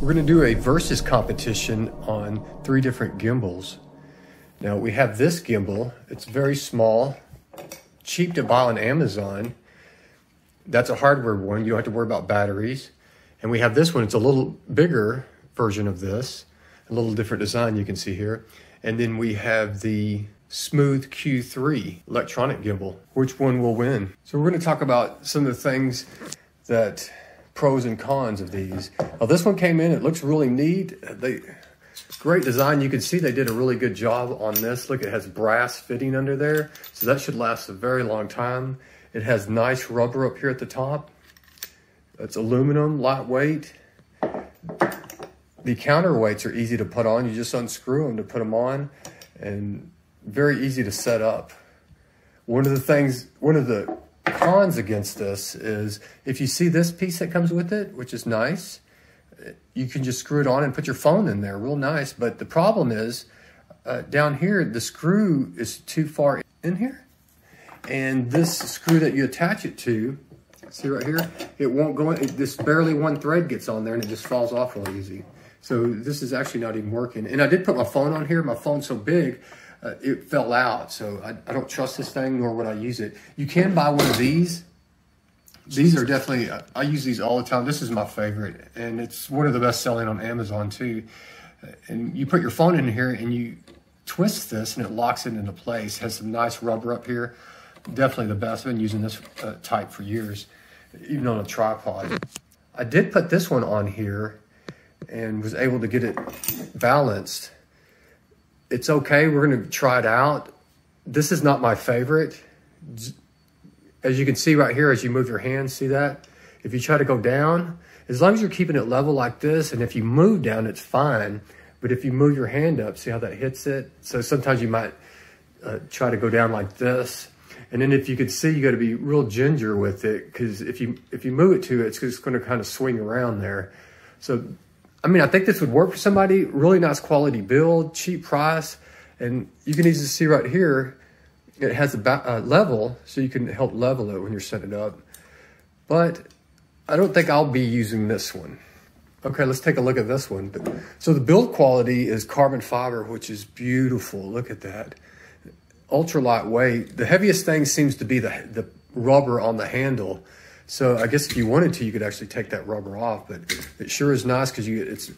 We're going to do a versus competition on three different gimbals. Now we have this gimbal. It's very small, cheap to buy on Amazon. That's a hardware one. You don't have to worry about batteries. And we have this one. It's a little bigger version of this, a little different design you can see here. And then we have the Smooth Q3 electronic gimbal. Which one will win? So we're going to talk about some of the things that pros and cons of these. Now this one came in, it looks really neat. They great design. You can see they did a really good job on this. Look, it has brass fitting under there. So that should last a very long time. It has nice rubber up here at the top. It's aluminum, lightweight. The counterweights are easy to put on. You just unscrew them to put them on and very easy to set up. One of the things, one of the cons against this is if you see this piece that comes with it, which is nice, you can just screw it on and put your phone in there, real nice. But the problem is uh, down here, the screw is too far in here. And this screw that you attach it to, see right here, it won't go in, it, this barely one thread gets on there and it just falls off real easy. So this is actually not even working. And I did put my phone on here, my phone's so big, uh, it fell out. So I, I, don't trust this thing, nor would I use it. You can buy one of these. These are definitely, I use these all the time. This is my favorite, and it's one of the best selling on Amazon too. And you put your phone in here and you twist this and it locks it into place. Has some nice rubber up here. Definitely the best. I've been using this uh, type for years, even on a tripod. I did put this one on here and was able to get it balanced it's okay. We're going to try it out. This is not my favorite. As you can see right here, as you move your hand, see that? If you try to go down, as long as you're keeping it level like this, and if you move down, it's fine. But if you move your hand up, see how that hits it? So sometimes you might uh, try to go down like this. And then if you could see, you got to be real ginger with it because if you if you move it to it, it's just going to kind of swing around there. So I mean, I think this would work for somebody. Really nice quality build, cheap price. And you can easily see right here, it has a uh, level, so you can help level it when you're setting it up. But I don't think I'll be using this one. Okay, let's take a look at this one. So the build quality is carbon fiber, which is beautiful. Look at that. Ultra lightweight. The heaviest thing seems to be the, the rubber on the handle. So I guess if you wanted to, you could actually take that rubber off, but it sure is nice because you it's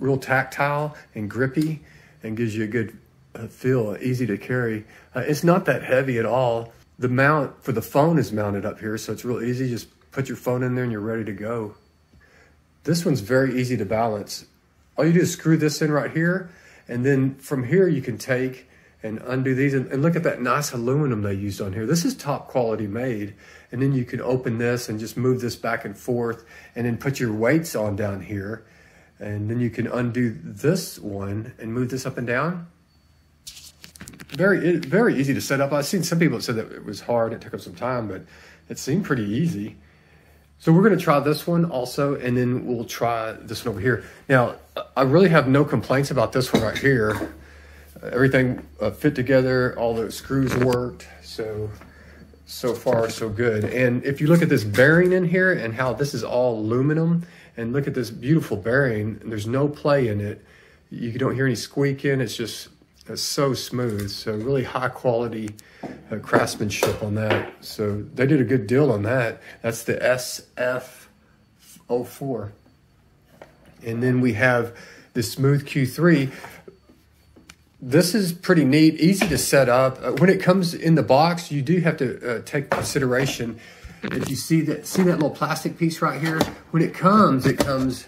real tactile and grippy and gives you a good uh, feel, easy to carry. Uh, it's not that heavy at all. The mount for the phone is mounted up here, so it's real easy. Just put your phone in there and you're ready to go. This one's very easy to balance. All you do is screw this in right here, and then from here you can take and undo these. And, and, look at that nice aluminum they used on here. This is top quality made. And then you can open this and just move this back and forth and then put your weights on down here. And then you can undo this one and move this up and down. Very, very easy to set up. I've seen some people that said that it was hard. It took them some time, but it seemed pretty easy. So we're going to try this one also, and then we'll try this one over here. Now, I really have no complaints about this one right here everything uh, fit together, all the screws worked. So, so far so good. And if you look at this bearing in here and how this is all aluminum and look at this beautiful bearing, there's no play in it. You don't hear any squeaking. It's just it's so smooth. So really high quality uh, craftsmanship on that. So they did a good deal on that. That's the SF04. And then we have the Smooth Q3 this is pretty neat, easy to set up. Uh, when it comes in the box, you do have to uh, take consideration. If you see that, see that little plastic piece right here? When it comes, it comes,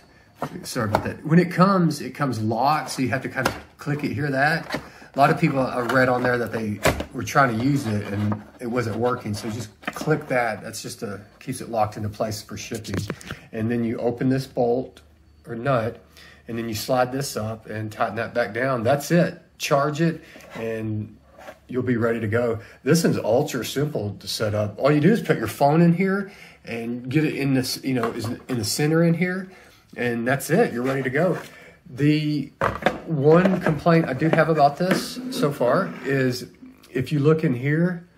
sorry about that. When it comes, it comes locked, so you have to kind of click it, hear that? A lot of people I read on there that they were trying to use it and it wasn't working. So just click that. That's just a, keeps it locked into place for shipping. And then you open this bolt or nut and then you slide this up and tighten that back down. That's it charge it, and you'll be ready to go. This one's ultra simple to set up. All you do is put your phone in here and get it in this, you know, is in the center in here, and that's it. You're ready to go. The one complaint I do have about this so far is if you look in here,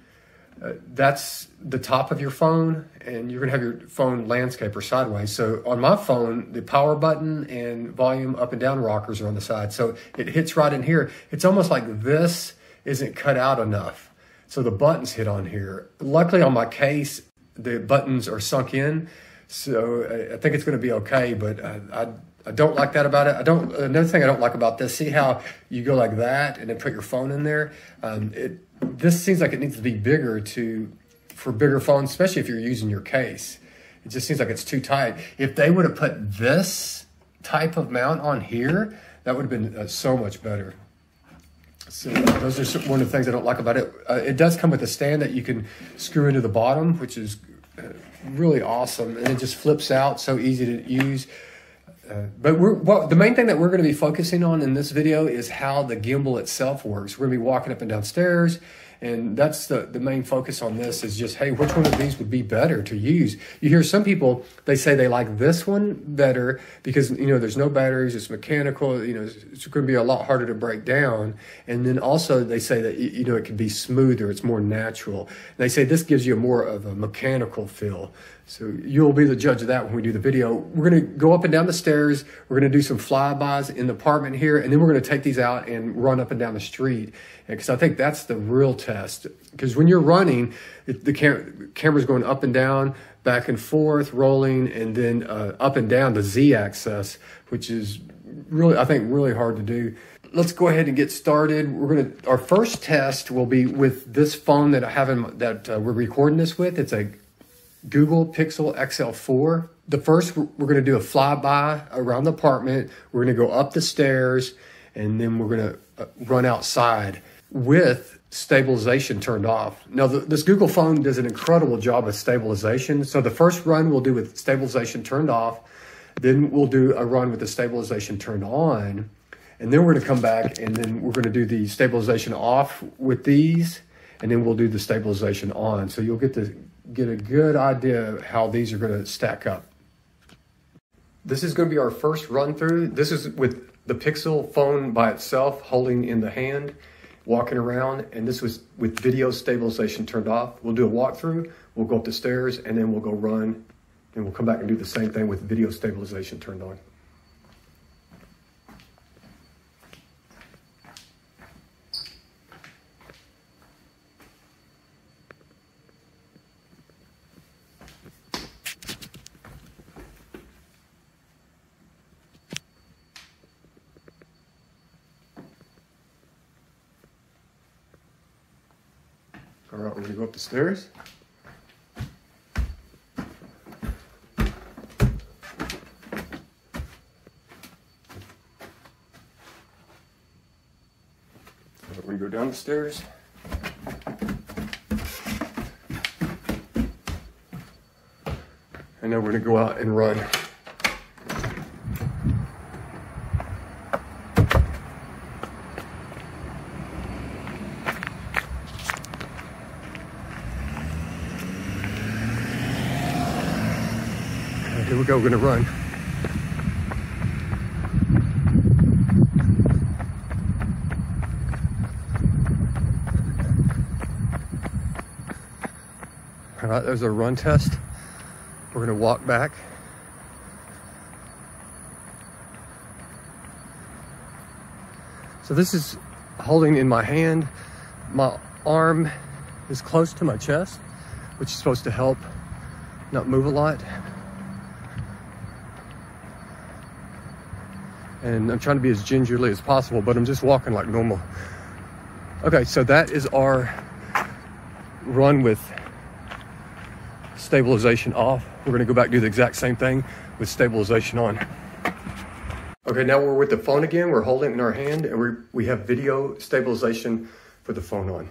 uh, that's the top of your phone, and you're gonna have your phone landscape or sideways. So on my phone, the power button and volume up and down rockers are on the side. So it hits right in here. It's almost like this isn't cut out enough. So the buttons hit on here. Luckily on my case, the buttons are sunk in. So I think it's to be okay, but uh, I, I don't like that about it. I don't. Another thing I don't like about this. See how you go like that and then put your phone in there. Um, it this seems like it needs to be bigger to for bigger phones, especially if you're using your case. It just seems like it's too tight. If they would have put this type of mount on here, that would have been uh, so much better. So those are one of the things I don't like about it. Uh, it does come with a stand that you can screw into the bottom, which is uh, really awesome, and it just flips out, so easy to use. Uh, but we're well, the main thing that we're going to be focusing on in this video is how the gimbal itself works. We're going to be walking up and down stairs and that's the, the main focus on this is just, hey, which one of these would be better to use? You hear some people, they say they like this one better because, you know, there's no batteries, it's mechanical, you know, it's going to be a lot harder to break down. And then also they say that, you know, it can be smoother, it's more natural. And they say this gives you more of a mechanical feel. So you'll be the judge of that when we do the video. We're going to go up and down the stairs. We're going to do some flybys in the apartment here, and then we're going to take these out and run up and down the street. Because I think that's the real test. Because when you're running, the cam- camera's going up and down, back and forth, rolling, and then uh, up and down the Z axis, which is really, I think, really hard to do. Let's go ahead and get started. We're gonna. Our first test will be with this phone that I have in, that uh, we're recording this with. It's a Google Pixel XL4. The first, we're going to do a flyby around the apartment. We're going to go up the stairs, and then we're going to uh, run outside with stabilization turned off. Now, the, this Google phone does an incredible job of stabilization. So the first run we'll do with stabilization turned off. Then we'll do a run with the stabilization turned on. And then we're going to come back and then we're going to do the stabilization off with these. And then we'll do the stabilization on. So you'll get to get a good idea of how these are going to stack up. This is going to be our first run through. This is with the Pixel phone by itself holding in the hand, walking around, and this was with video stabilization turned off. We'll do a walkthrough, we'll go up the stairs, and then we'll go run, and we'll come back and do the same thing with video stabilization turned on. All right, we're gonna go up the stairs. We're gonna go down the stairs. And then we're gonna go out and run. Here we go, we're gonna run. All right, there's a run test. We're gonna walk back. So this is holding in my hand. My arm is close to my chest, which is supposed to help not move a lot. And I'm trying to be as gingerly as possible, but I'm just walking like normal. Okay, so that is our run with stabilization off. We're gonna go back do the exact same thing with stabilization on. Okay, now we're with the phone again. We're holding it in our hand and we we have video stabilization for the phone on.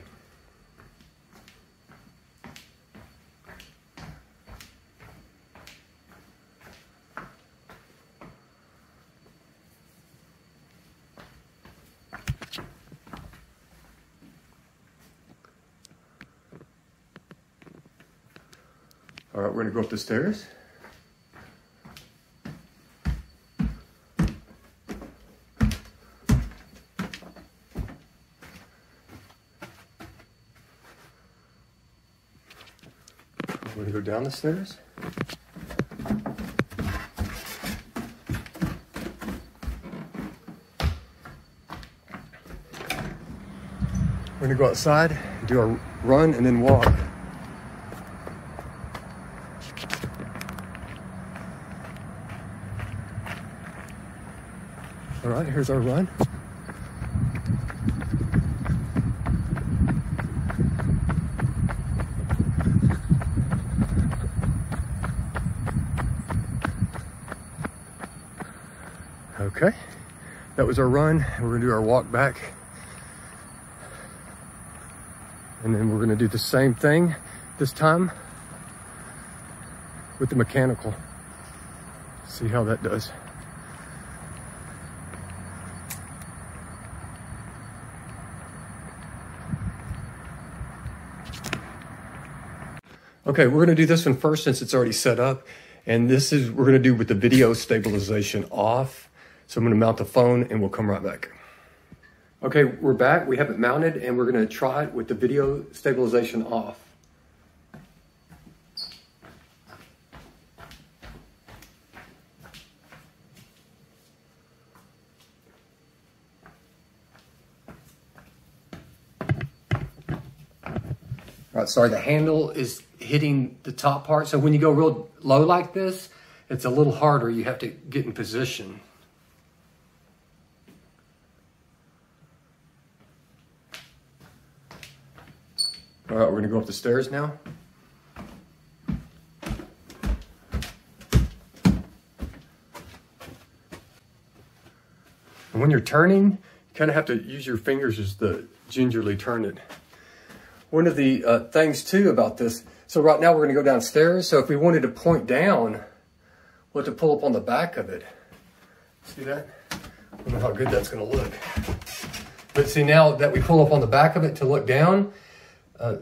All right, we're gonna go up the stairs. We're gonna go down the stairs. We're gonna go outside, do our run, and then walk. All right, here's our run. Okay, that was our run. We're gonna do our walk back. And then we're gonna do the same thing this time with the mechanical. See how that does. Okay, we're gonna do this one first since it's already set up. And this is, we're gonna do with the video stabilization off. So I'm gonna mount the phone and we'll come right back. Okay, we're back. We have it mounted and we're gonna try it with the video stabilization off. All right, sorry, the handle is hitting the top part. So when you go real low like this, it's a little harder. You have to get in position. All right, we're gonna go up the stairs now. And when you're turning, you kind of have to use your fingers just to gingerly turn it. One of the uh, things too about this, so right now we're gonna go downstairs. So if we wanted to point down, we'll have to pull up on the back of it. See that? I don't know how good that's gonna look. But see now that we pull up on the back of it to look down, uh,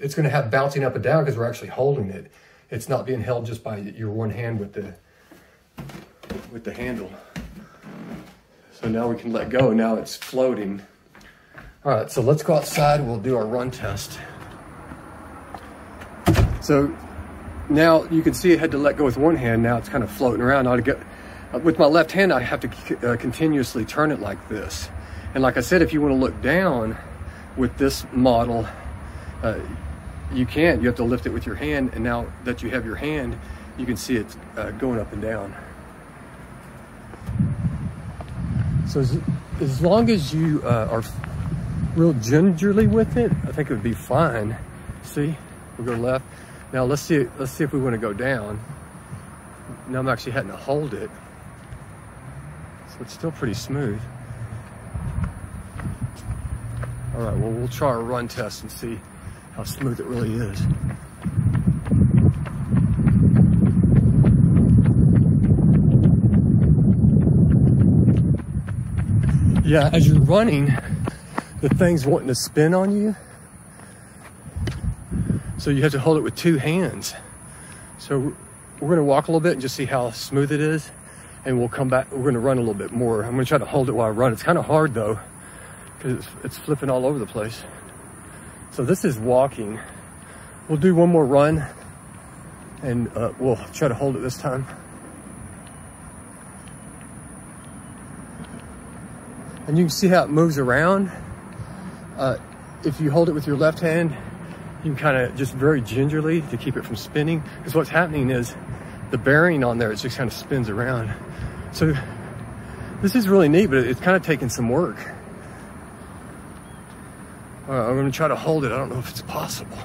it's gonna have bouncing up and down because we're actually holding it. It's not being held just by your one hand with the with the handle. So now we can let go. Now it's floating. All right, so let's go outside. We'll do our run test. So now you can see it had to let go with one hand. Now it's kind of floating around. I get, with my left hand, I have to uh, continuously turn it like this. And like I said, if you want to look down with this model, uh, you can't. You have to lift it with your hand. And now that you have your hand, you can see it uh, going up and down. So as, as long as you uh, are real gingerly with it, I think it would be fine. See, we'll go left. Now let's see, let's see if we want to go down. Now I'm actually having to hold it. So it's still pretty smooth. All right, well, we'll try a run test and see how smooth it really is. Yeah, as you're running, the thing's wanting to spin on you. So you have to hold it with two hands. So we're gonna walk a little bit and just see how smooth it is. And we'll come back, we're gonna run a little bit more. I'm gonna try to hold it while I run. It's kind of hard though, because it's, it's flipping all over the place. So this is walking. We'll do one more run and uh, we'll try to hold it this time. And you can see how it moves around. Uh, if you hold it with your left hand, you can kind of just very gingerly to keep it from spinning. Because what's happening is the bearing on there, it just kind of spins around. So this is really neat, but it's kind of taking some work. Uh, I'm gonna try to hold it. I don't know if it's possible.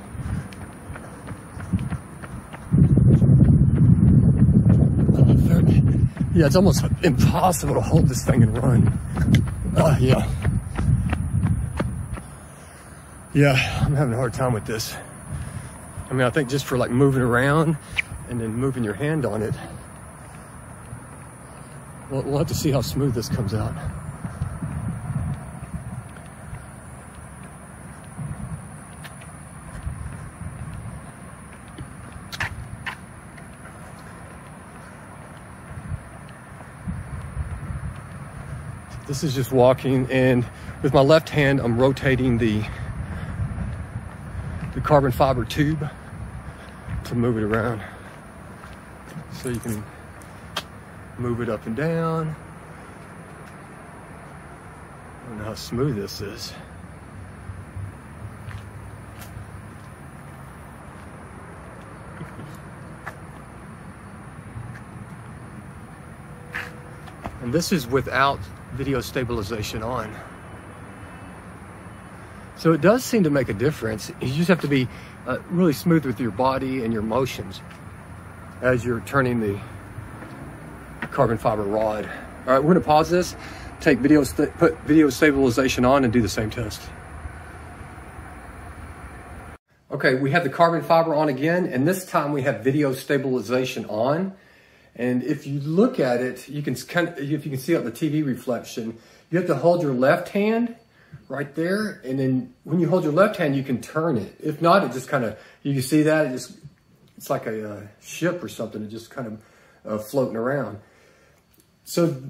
Yeah, it's almost impossible to hold this thing and run. Uh, yeah. Yeah, I'm having a hard time with this. I mean, I think just for like moving around and then moving your hand on it, we'll, we'll have to see how smooth this comes out. This is just walking and with my left hand, I'm rotating the the carbon fiber tube to move it around. So you can move it up and down. I don't know how smooth this is. And this is without video stabilization on. So it does seem to make a difference. You just have to be uh, really smooth with your body and your motions as you're turning the carbon fiber rod. All right, we're gonna pause this, take video, put video stabilization on and do the same test. Okay, we have the carbon fiber on again, and this time we have video stabilization on. And if you look at it, you can kind of, if you can see out the TV reflection, you have to hold your left hand right there. And then when you hold your left hand, you can turn it. If not, it just kind of, you can see that, it just, it's like a, uh, ship or something. It just kind of uh, floating around. So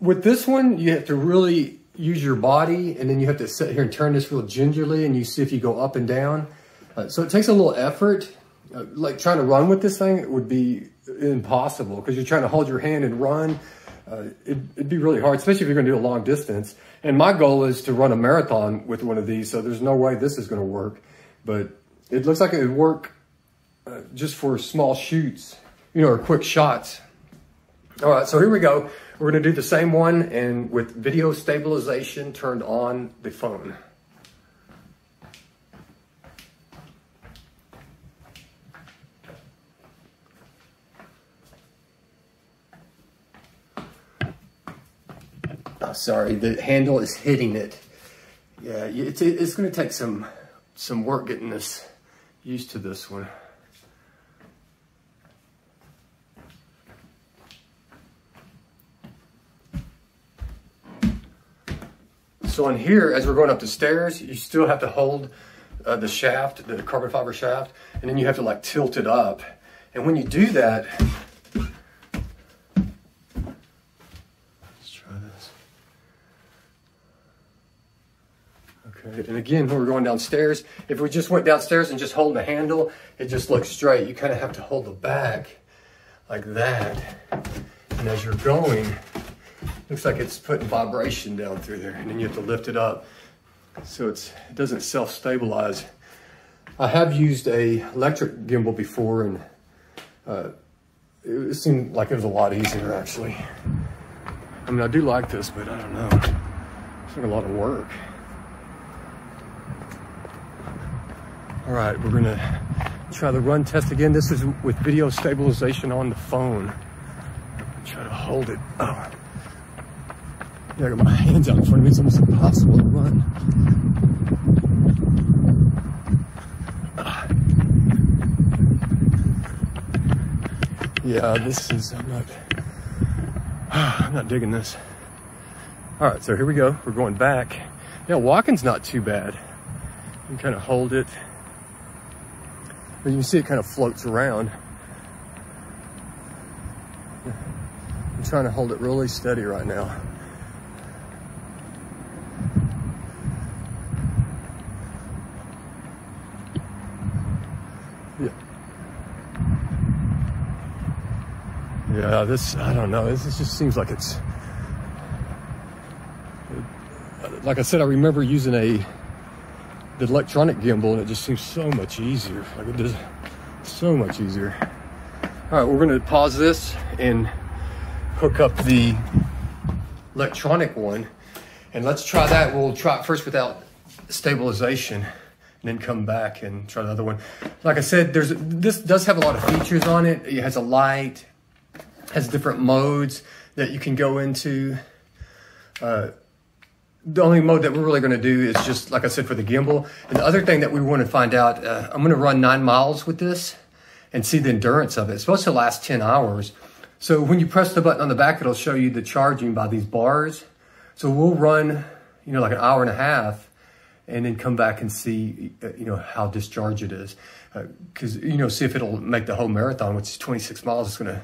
with this one, you have to really use your body and then you have to sit here and turn this real gingerly and you see if you go up and down. Uh, so it takes a little effort. Uh, like trying to run with this thing would be impossible because you're trying to hold your hand and run. Uh, it, would be really hard, especially if you're going to do a long distance. And my goal is to run a marathon with one of these, so there's no way this is going to work. But it looks like it would work uh, just for small shoots, you know, or quick shots. All right, so here we go. We're going to do the same one and with video stabilization turned on the phone. Oh, sorry, the handle is hitting it. Yeah, it's, it's to take some some work getting this used to this one. So on here, as we're going up the stairs, you still have to hold uh, the shaft, the carbon fiber shaft, and then you have to like tilt it up. And when you do that, And again, when we're going downstairs, if we just went downstairs and just hold the handle, it just looks straight. You kind of have to hold the back like that. And as you're going, looks like it's putting vibration down through there. And then you have to lift it up so it's, it doesn't self-stabilize. I have used a electric gimbal before and uh, it seemed like it was a lot easier actually. I mean, I do like this, but I don't know. It's like a lot of work. All right, we're gonna try the run test again. This is with video stabilization on the phone. Try to hold it. Oh. Yeah, I got my hands out in front of me. It's almost impossible to run. Yeah, this is, I'm not, I'm not digging this. All right, so here we go. We're going back. Yeah, walking's not too bad. You can kind of hold it. But you can see it kind of floats around. I'm trying to hold it really steady right now. Yeah. Yeah, this, I don't know, this, this just seems like it's, like I said, I remember using a the electronic gimbal and it just seems so much easier. Like it does so much easier. All right, we're gonna pause this and hook up the electronic one. And let's try that. We'll try it first without stabilization and then come back and try the other one. Like I said, there's this does have a lot of features on it. It has a light, has different modes that you can go into. Uh, the only mode that we're really going to do is just, like I said, for the gimbal. And the other thing that we want to find out, uh, I'm going to run nine miles with this and see the endurance of it. It's supposed to last 10 hours. So when you press the button on the back, it'll show you the charging by these bars. So we'll run, you know, like an hour and a half and then come back and see, uh, you know, how discharged it is. Because, uh, you know, see if it'll make the whole marathon, which is 26 miles. It's going to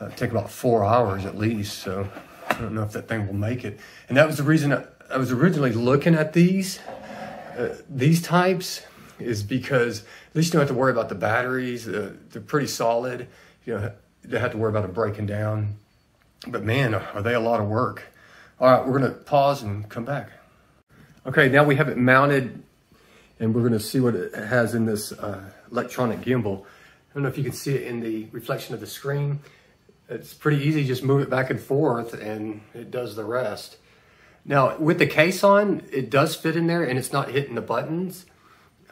uh, take about four hours at least. So I don't know if that thing will make it. And that was the reason was originally looking at these, uh, these types, is because at least you don't have to worry about the batteries. Uh, they're pretty solid. You know, don't have to worry about them breaking down. But man, are they a lot of work. All right, we're gonna pause and come back. Okay, now we have it mounted and we're gonna see what it has in this uh, electronic gimbal. I don't know if you can see it in the reflection of the screen. It's pretty easy, just move it back and forth and it does the rest. Now, with the case on, it does fit in there and it's not hitting the buttons.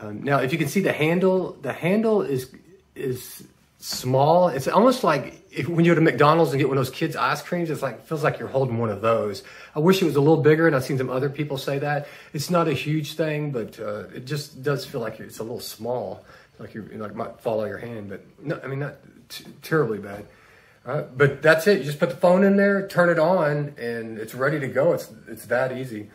Um, now, if you can see the handle, the handle is is small. It's almost like if, when you go to McDonald's and get one of those kids' ice creams, it's like feels like you're holding one of those. I wish it was a little bigger, and I've seen some other people say that. It's not a huge thing, but uh, it just does feel like it's a little small, like you like might fall out your hand. But no, I mean not terribly bad. Uh, but that's it. You just put the phone in there, turn it on, and it's ready to go. It's it's that easy.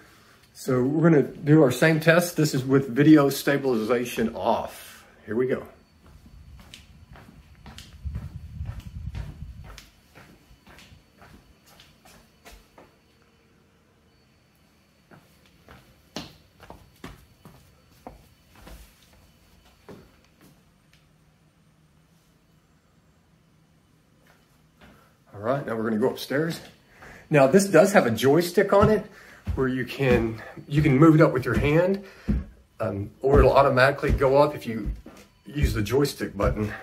So we're gonna do our same test. This is with video stabilization off. Here we go. Right, now we're gonna go upstairs. Now this does have a joystick on it where you can you can move it up with your hand um, or it'll automatically go up if you use the joystick button.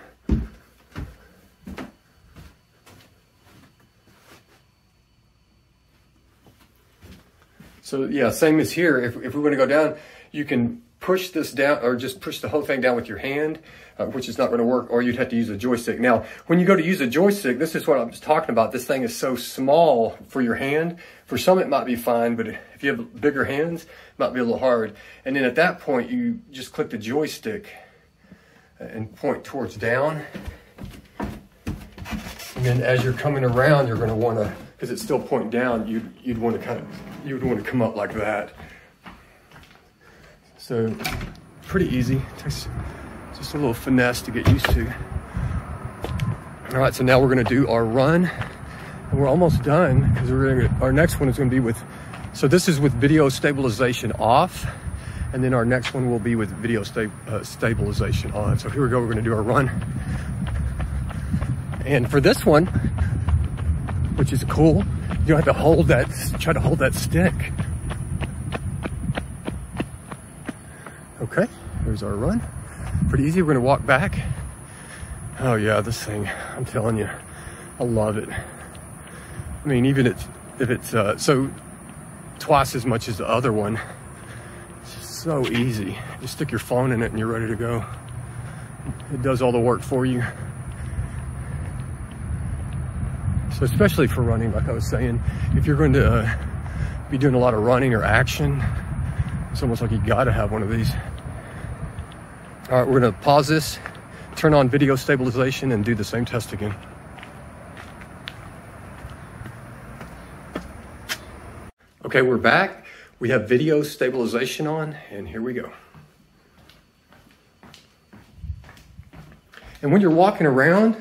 So yeah, same as here. If, if we want to go down, you can push this down or just push the whole thing down with your hand, uh, which is not going to work, or you'd have to use a joystick. Now, when you go to use a joystick, this is what I was talking about. This thing is so small for your hand. For some, it might be fine, but if you have bigger hands, it might be a little hard. And then at that point, you just click the joystick and point towards down. And then as you're coming around, you're going to want to, because it's still pointing down, you'd, you'd want to kind of, you would want to come up like that. So pretty easy. Takes just a little finesse to get used to. All right, so now we're gonna do our run. And we're almost done because we're gonna, our next one is gonna be with, so this is with video stabilization off. And then our next one will be with video sta uh, stabilization on. So here we go, we're gonna do our run. And for this one, which is cool, you don't have to hold that, try to hold that stick. Okay, here's our run. Pretty easy, we're gonna walk back. Oh yeah, this thing, I'm telling you, I love it. I mean, even it's, if it's, uh, so twice as much as the other one, it's so easy. You stick your phone in it and you're ready to go. It does all the work for you. So especially for running, like I was saying, if you're going to uh, be doing a lot of running or action, it's almost like you gotta have one of these. All right, we're gonna pause this, turn on video stabilization and do the same test again. Okay, we're back. We have video stabilization on and here we go. And when you're walking around,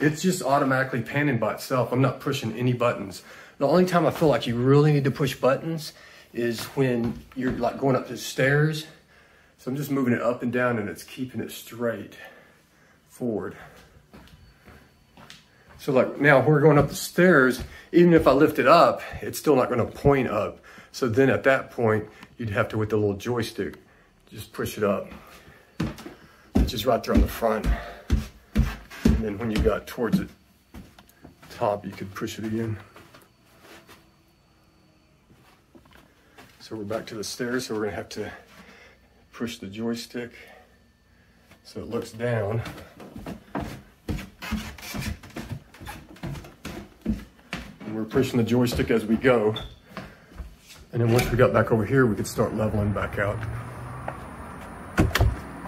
it's just automatically panning by itself. I'm not pushing any buttons. The only time I feel like you really need to push buttons is when you're like going up the stairs so I'm just moving it up and down and it's keeping it straight forward. So like now we're going up the stairs, even if I lift it up, it's still not gonna point up. So then at that point, you'd have to, with the little joystick, just push it up. Which is right there on the front. And then when you got towards the top, you could push it again. So we're back to the stairs, so we're gonna have to push the joystick so it looks down. And we're pushing the joystick as we go. And then once we got back over here, we could start leveling back out.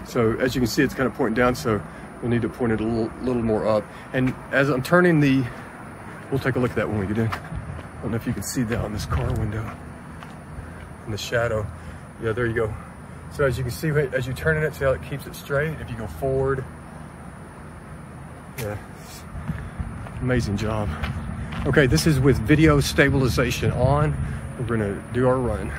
So as you can see, it's kind of pointing down, so we'll need to point it a little, little more up. And as I'm turning the, we'll take a look at that when we get in. I don't know if you can see that on this car window in the shadow. Yeah, there you go. So as you can see, as you turn it, see how it keeps it straight? If you go forward, yeah, amazing job. Okay, this is with video stabilization on. We're gonna do our run.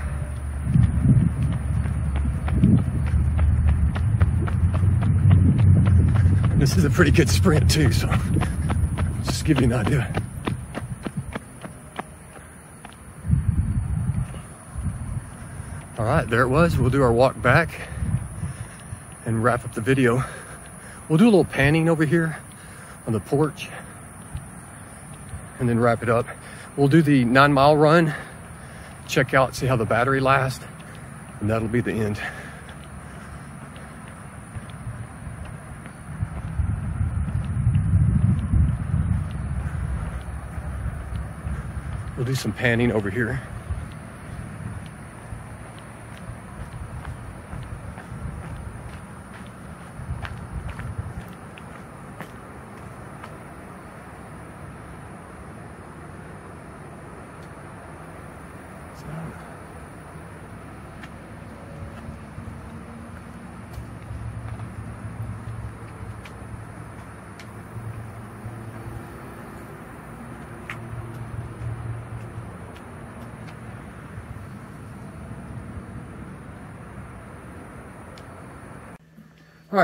This is a pretty good sprint too, so just give you an idea. Right, there it was. We'll do our walk back and wrap up the video. We'll do a little panning over here on the porch and then wrap it up. We'll do the nine mile run, check out, see how the battery lasts, and that'll be the end. We'll do some panning over here.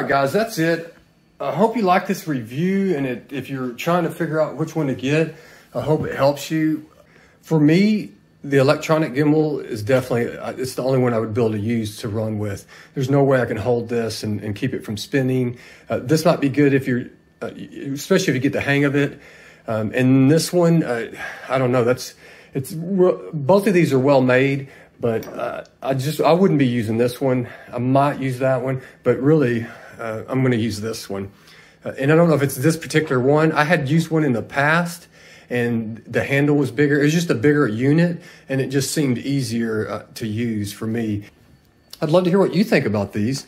Right, guys, that's it. I hope you like this review, and it, if you're trying to figure out which one to get, I hope it helps you. For me, the electronic gimbal is definitely, uh, it's the only one I would be able to use to run with. There's no way I can hold this and, and keep it from spinning. Uh, this might be good if you're, uh, especially if you get the hang of it. Um, and this one, uh, I don't know, that's, it's, both of these are well made, but uh, I just I wouldn't be using this one. I might use that one, but really uh, I'm going to use this one. Uh, and I don't know if it's this particular one. I had used one in the past, and the handle was bigger. It was just a bigger unit, and it just seemed easier uh, to use for me. I'd love to hear what you think about these.